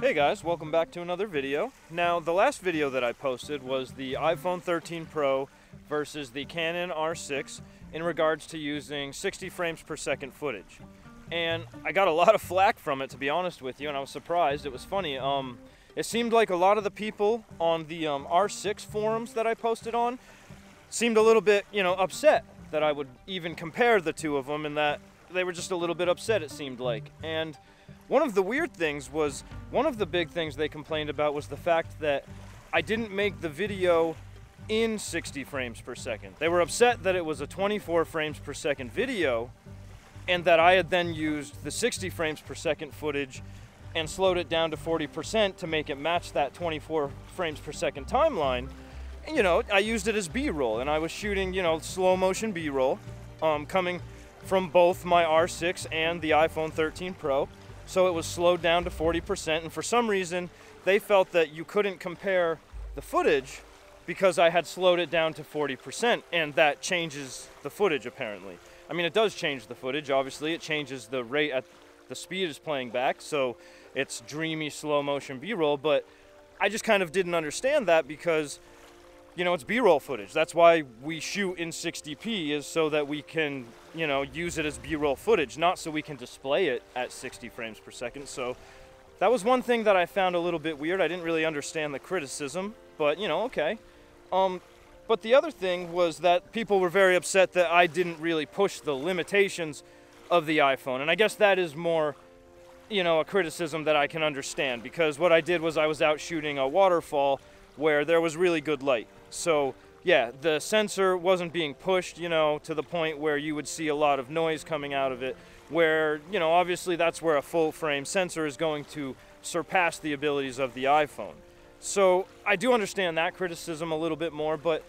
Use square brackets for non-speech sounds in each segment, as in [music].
Hey guys, welcome back to another video. Now, the last video that I posted was the iPhone 13 Pro versus the Canon R6 in regards to using 60 frames per second footage. And I got a lot of flack from it, to be honest with you, and I was surprised. It was funny. Um, it seemed like a lot of the people on the um, R6 forums that I posted on seemed a little bit, you know, upset that I would even compare the two of them and that they were just a little bit upset, it seemed like. And one of the weird things was, one of the big things they complained about was the fact that I didn't make the video in 60 frames per second. They were upset that it was a 24 frames per second video and that I had then used the 60 frames per second footage and slowed it down to 40% to make it match that 24 frames per second timeline. And, you know, I used it as B-roll and I was shooting, you know, slow motion B-roll um, coming from both my R6 and the iPhone 13 Pro so it was slowed down to 40%. And for some reason, they felt that you couldn't compare the footage because I had slowed it down to 40%, and that changes the footage apparently. I mean, it does change the footage, obviously. It changes the rate at the speed is playing back, so it's dreamy slow motion B roll, but I just kind of didn't understand that because you know, it's B-roll footage. That's why we shoot in 60p is so that we can, you know, use it as B-roll footage, not so we can display it at 60 frames per second. So that was one thing that I found a little bit weird. I didn't really understand the criticism, but you know, okay. Um, but the other thing was that people were very upset that I didn't really push the limitations of the iPhone. And I guess that is more, you know, a criticism that I can understand because what I did was I was out shooting a waterfall where there was really good light. So yeah, the sensor wasn't being pushed, you know, to the point where you would see a lot of noise coming out of it, where, you know, obviously that's where a full frame sensor is going to surpass the abilities of the iPhone. So I do understand that criticism a little bit more, but,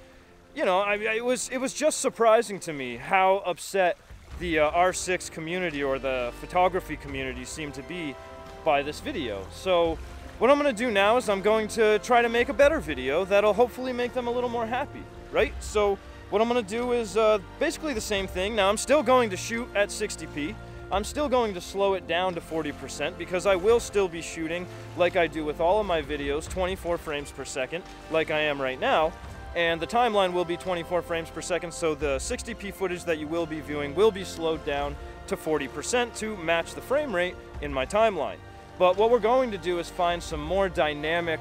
you know, I, it, was, it was just surprising to me how upset the uh, R6 community or the photography community seemed to be by this video. So what I'm gonna do now is I'm going to try to make a better video that'll hopefully make them a little more happy, right? So what I'm gonna do is uh, basically the same thing. Now I'm still going to shoot at 60p. I'm still going to slow it down to 40% because I will still be shooting like I do with all of my videos, 24 frames per second, like I am right now. And the timeline will be 24 frames per second, so the 60p footage that you will be viewing will be slowed down to 40% to match the frame rate in my timeline. But what we're going to do is find some more dynamic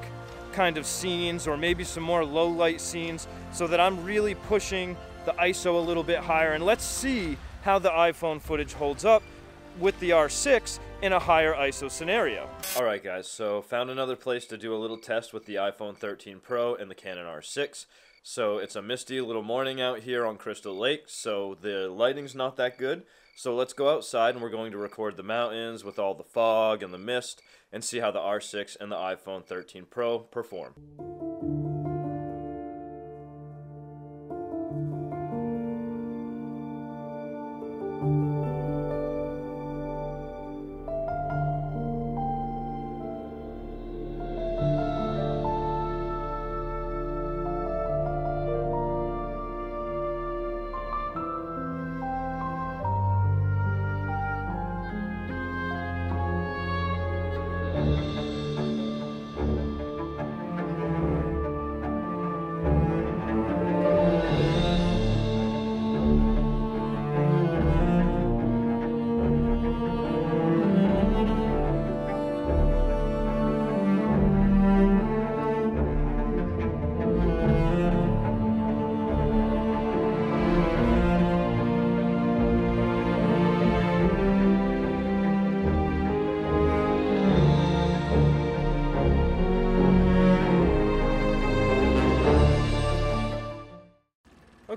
kind of scenes or maybe some more low light scenes so that I'm really pushing the ISO a little bit higher. And let's see how the iPhone footage holds up with the R6 in a higher ISO scenario. Alright guys, so found another place to do a little test with the iPhone 13 Pro and the Canon R6. So it's a misty little morning out here on Crystal Lake, so the lighting's not that good. So let's go outside and we're going to record the mountains with all the fog and the mist and see how the R6 and the iPhone 13 Pro perform.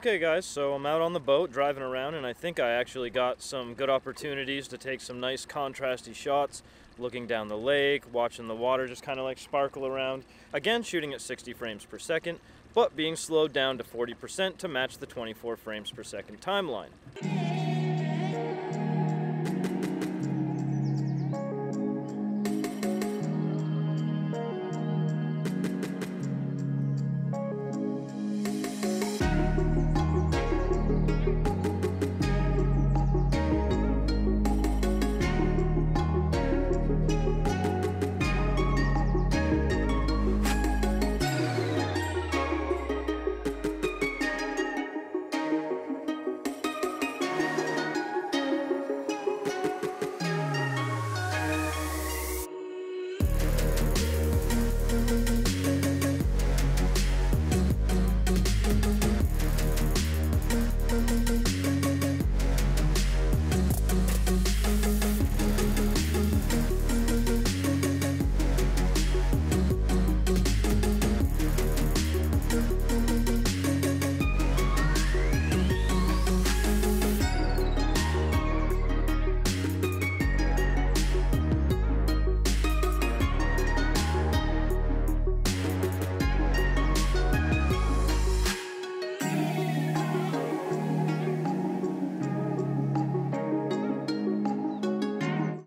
Okay guys, so I'm out on the boat driving around and I think I actually got some good opportunities to take some nice contrasty shots looking down the lake, watching the water just kind of like sparkle around. Again, shooting at 60 frames per second, but being slowed down to 40% to match the 24 frames per second timeline.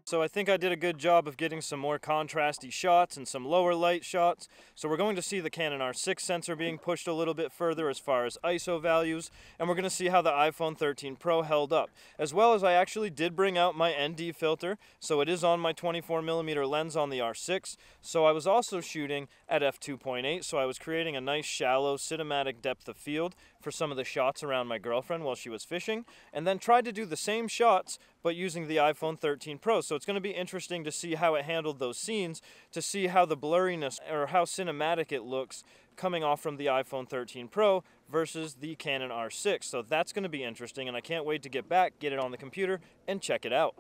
So I think I did a good job of getting some more contrasty shots and some lower light shots. So we're going to see the Canon R6 sensor being pushed a little bit further as far as ISO values, and we're going to see how the iPhone 13 Pro held up. As well as I actually did bring out my ND filter, so it is on my 24mm lens on the R6. So I was also shooting at f2.8, so I was creating a nice shallow cinematic depth of field for some of the shots around my girlfriend while she was fishing, and then tried to do the same shots but using the iPhone 13 Pro. So it's going to be interesting to see how it handled those scenes, to see how the blurriness or how cinematic it looks coming off from the iPhone 13 Pro versus the Canon R6. So that's going to be interesting, and I can't wait to get back, get it on the computer, and check it out.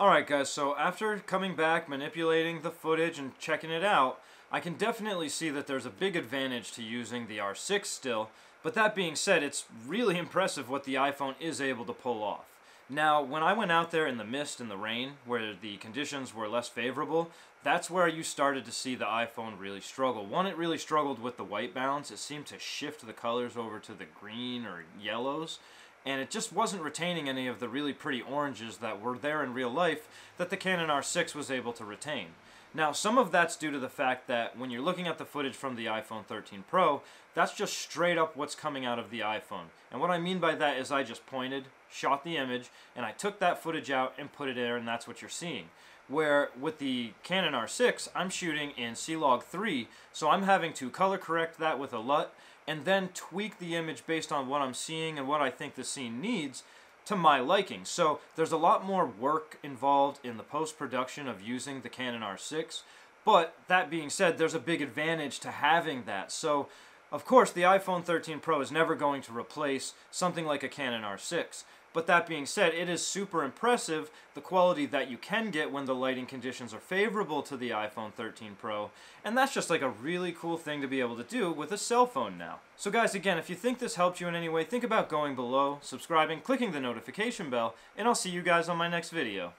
Alright guys, so after coming back, manipulating the footage and checking it out, I can definitely see that there's a big advantage to using the R6 still, but that being said, it's really [laughs] impressive what the iPhone is able to pull off. Now, when I went out there in the mist and the rain, where the conditions were less favorable, that's where you started to see the iPhone really struggle. One, it really struggled with the white balance. It seemed to shift the colors over to the green or yellows and it just wasn't retaining any of the really pretty oranges that were there in real life that the Canon R6 was able to retain. Now, some of that's due to the fact that when you're looking at the footage from the iPhone 13 Pro, that's just straight up what's coming out of the iPhone. And what I mean by that is I just pointed, shot the image, and I took that footage out and put it there, and that's what you're seeing. Where with the Canon R6, I'm shooting in C-Log 3, so I'm having to color correct that with a LUT, and then tweak the image based on what I'm seeing and what I think the scene needs to my liking. So there's a lot more work involved in the post-production of using the Canon R6, but that being said, there's a big advantage to having that. So of course, the iPhone 13 Pro is never going to replace something like a Canon R6. But that being said, it is super impressive the quality that you can get when the lighting conditions are favorable to the iPhone 13 Pro, and that's just like a really cool thing to be able to do with a cell phone now. So guys, again, if you think this helped you in any way, think about going below, subscribing, clicking the notification bell, and I'll see you guys on my next video.